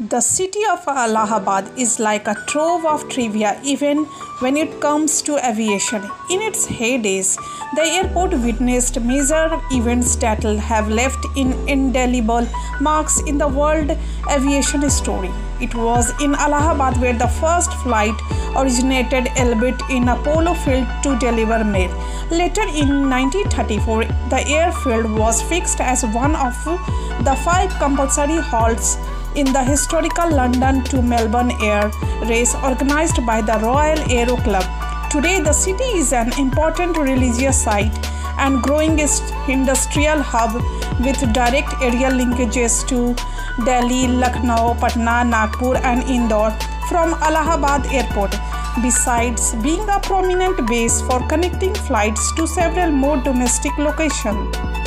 The city of Allahabad is like a trove of trivia even when it comes to aviation. In its heydays, the airport witnessed major events that have left indelible marks in the world aviation story. It was in Allahabad where the first flight originated, albeit in a polo field to deliver mail. Later in 1934, the airfield was fixed as one of the five compulsory halts in the historical London to Melbourne Air race organized by the Royal Aero Club. Today, the city is an important religious site and growing industrial hub with direct aerial linkages to Delhi, Lucknow, Patna, Nagpur, and Indore from Allahabad Airport. Besides being a prominent base for connecting flights to several more domestic locations.